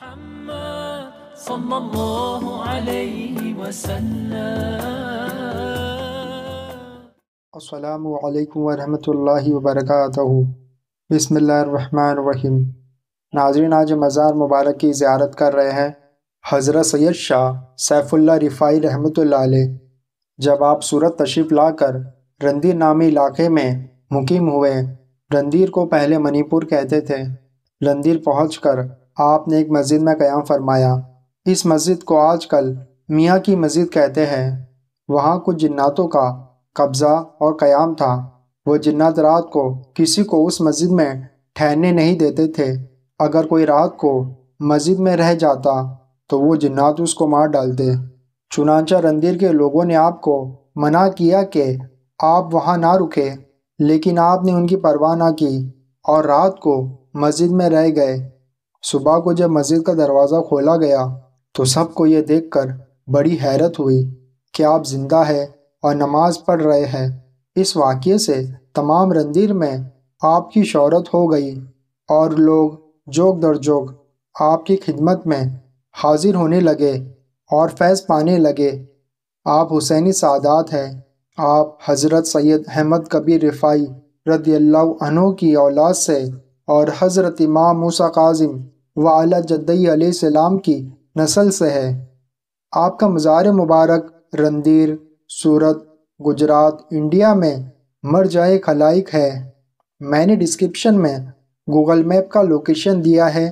محمد صلى الله عليه وسلم السلام علیکم ورحمۃ اللہ وبرکاتہ بسم اللہ الرحمن الرحیم ناظرین آج مزار مبارک کی زیارت کر رہے ہیں حضرت سید شاہ سیف اللہ رفائی رحمۃ اللہ علیہ جب آپ صورت تشریف لا کر رندیر نامی علاقے میں مقیم ہوئے رندیر کو پہلے منی پور کہتے تھے رندیر پہنچ کر آپ نے ایک مسجد میں قیام فرمایا۔ اس مسجد کو آج کل میاں کی مسجد کہتے ہیں۔ وہاں کچھ جناتوں کا قبضہ اور قیام تھا۔ وہ جنات رات کو کسی کو اس مسجد میں ٹھہرنے نہیں دیتے تھے۔ اگر کوئی رات کو مسجد میں رہ جاتا تو وہ جنات اس کو مار ڈالتے۔ چنانچہ رندیر کے لوگوں نے آپ کو منع کیا کہ آپ وہاں نہ رکے، لیکن آپ نے ان کی پرواہ نہ کی اور رات کو مسجد میں رہ گئے۔ صبح کو جب مسجد کا دروازہ کھولا گیا تو سب کو یہ دیکھ کر بڑی حیرت ہوئی کہ آپ زندہ ہے اور نماز پڑھ رہے ہیں۔ اس واقعے سے تمام رندیر میں آپ کی شہرت ہو گئی اور لوگ جوگ در جوگ آپ کی خدمت میں حاضر ہونے لگے اور فیض پانے لگے۔ آپ حسینی سعادات ہیں۔ آپ حضرت سید احمد کبیر رفائی رضی اللہ عنہ کی اولاد سے اور حضرت امام موسیٰ قاظم و اعلیٰ جدی علیہ السلام کی نسل سے ہے۔ آپ کا مزار مبارک رندیر سورت، گجرات، انڈیا میں مر جائے خلائق ہے۔ میں نے ڈسکرپشن میں گوگل میپ کا لوکیشن دیا ہے۔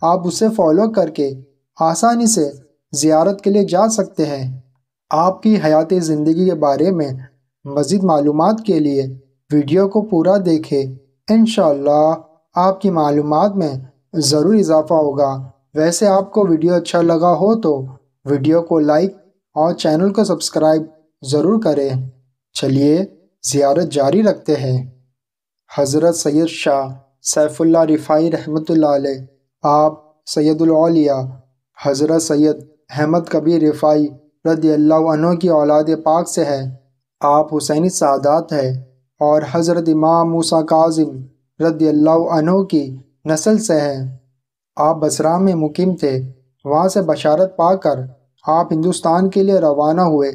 آپ اسے فالو کر کے آسانی سے زیارت کے لیے جا سکتے ہیں۔ آپ کی حیات زندگی کے بارے میں مزید معلومات کے لیے ویڈیو کو پورا دیکھیں۔ انشاءاللہ آپ کی معلومات میں ضرور اضافہ ہوگا۔ ویسے آپ کو ویڈیو اچھا لگا ہو تو ویڈیو کو لائک اور چینل کو سبسکرائب ضرور کریں۔ چلیے، زیارت جاری رکھتے ہیں۔ حضرت سید شاہ سیف اللہ رفائی رحمۃ اللہ علیہ، آپ سید العلیہ حضرت سید احمد کبیر رفائی رضی اللہ عنہ کی اولاد پاک سے ہے آپ حسینی سعادات ہے اور حضرت امام موسیٰ کاظم رضی اللہ عنہ کی نسل سے ہیں۔ آپ بصرہ میں مقیم تھے۔ وہاں سے بشارت پا کر آپ ہندوستان کے لیے روانہ ہوئے۔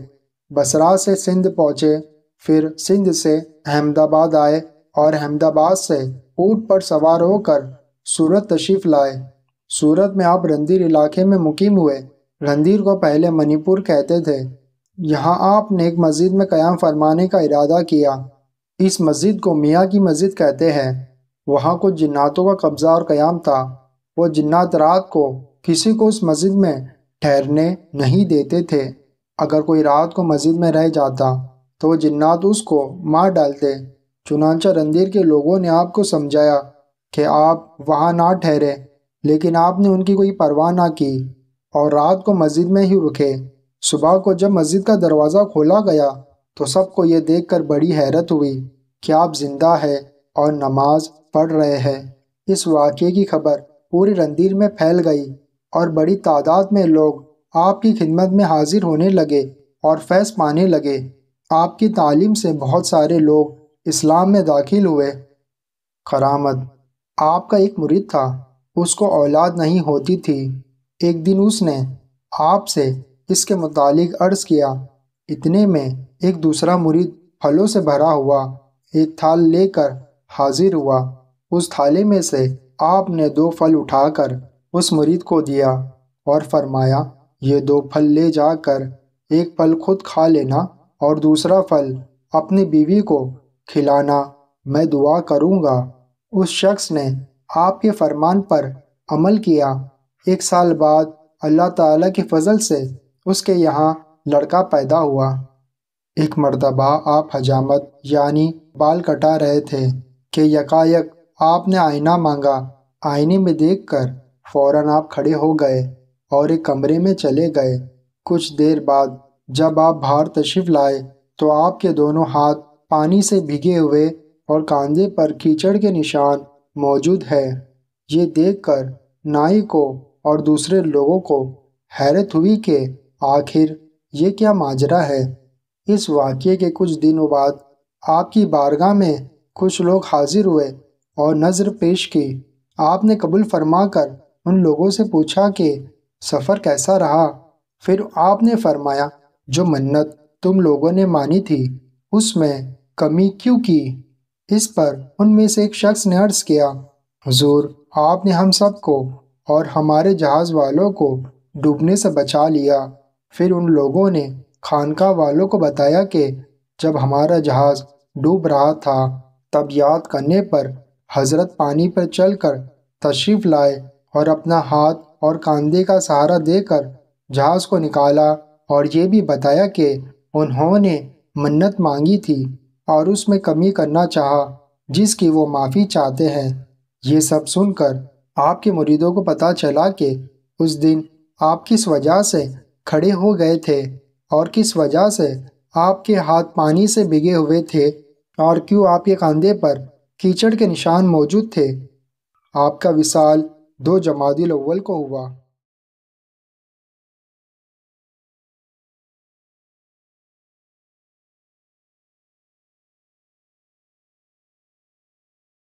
بصرہ سے سندھ پہنچے۔ پھر سندھ سے احمد آباد آئے اور احمد آباد سے اونٹ پر سوار ہو کر سورت تشریف لائے۔ سورت میں آپ رندیر علاقے میں مقیم ہوئے۔ رندیر کو پہلے منی پور کہتے تھے۔ یہاں آپ نے ایک مسجد میں قیام فرمانے کا ارادہ کیا۔ اس مسجد کو میاں کی مسجد کہتے ہیں۔ وہاں کچھ جناتوں کا قبضہ اور قیام تھا۔ وہ جنات رات کو کسی کو اس مسجد میں ٹھہرنے نہیں دیتے تھے۔ اگر کوئی رات کو مسجد میں رہ جاتا تو وہ جنات اس کو مار ڈالتے۔ چنانچہ رندیر کے لوگوں نے آپ کو سمجھایا کہ آپ وہاں نہ ٹھہرے، لیکن آپ نے ان کی کوئی پرواہ نہ کی اور رات کو مسجد میں ہی رکے۔ صبح کو جب مسجد کا دروازہ کھولا گیا تو سب کو یہ دیکھ کر بڑی حیرت ہوئی کہ آپ زندہ ہے اور نماز پڑھ رہے ہیں۔ اس واقعے کی خبر پوری رندیر میں پھیل گئی اور بڑی تعداد میں لوگ آپ کی خدمت میں حاضر ہونے لگے اور فیض پانے لگے۔ آپ کی تعلیم سے بہت سارے لوگ اسلام میں داخل ہوئے۔ کرامت آپ کا ایک مرید تھا، اس کو اولاد نہیں ہوتی تھی۔ ایک دن اس نے آپ سے اس کے متعلق عرض کیا۔ اتنے میں ایک دوسرا مرید پھلوں سے بھرا ہوا، ایک تھال لے کر حاضر ہوا۔ اس تھالے میں سے آپ نے دو پھل اٹھا کر اس مرید کو دیا اور فرمایا، یہ دو پھل لے جا کر ایک پھل خود کھا لینا اور دوسرا پھل اپنی بیوی کو کھلانا، میں دعا کروں گا۔ اس شخص نے آپ کے فرمان پر عمل کیا۔ ایک سال بعد اللہ تعالیٰ کے فضل سے اس کے یہاں لڑکا پیدا ہوا۔ ایک مرتبہ آپ حجامت یعنی بال کٹا رہے تھے کہ یکایک آپ نے آئینہ مانگا۔ آئینے میں دیکھ کر فوراً آپ کھڑے ہو گئے اور ایک کمرے میں چلے گئے۔ کچھ دیر بعد جب آپ باہر تشریف لائے تو آپ کے دونوں ہاتھ پانی سے بھیگے ہوئے اور کاندھے پر کیچڑ کے نشان موجود ہے یہ دیکھ کر نائی کو اور دوسرے لوگوں کو حیرت ہوئی کہ آخر یہ کیا ماجرا ہے۔ اس واقعے کے کچھ دنوں بعد آپ کی بارگاہ میں کچھ لوگ حاضر ہوئے۔ اور نظر پیش کی۔ آپ نے قبول فرما کر ان لوگوں سے پوچھا کہ سفر کیسا رہا؟ پھر آپ نے فرمایا، جو منت تم لوگوں نے مانی تھی، اس میں کمی کیوں کی؟ اس پر ان میں سے ایک شخص نے عرض کیا، حضور، آپ نے ہم سب کو اور ہمارے جہاز والوں کو ڈوبنے سے بچا لیا۔ پھر ان لوگوں نے خانقاہ والوں کو بتایا کہ جب ہمارا جہاز ڈوب رہا تھا، تب یاد کرنے پر حضرت پانی پر چل کر تشریف لائے اور اپنا ہاتھ اور کاندھے کا سہارا دے کر جہاز کو نکالا اور یہ بھی بتایا کہ انہوں نے منت مانگی تھی اور اس میں کمی کرنا چاہا، جس کی وہ معافی چاہتے ہیں۔ یہ سب سن کر آپ کے مریدوں کو پتہ چلا کہ اس دن آپ کس وجہ سے کھڑے ہو گئے تھے اور کس وجہ سے آپ کے ہاتھ پانی سے بھگے ہوئے تھے اور کیوں آپ کے کاندھے پر کیچڑ کے نشان موجود تھے۔ آپ کا وصال دو جمادی الاول کو ہوا۔